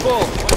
full.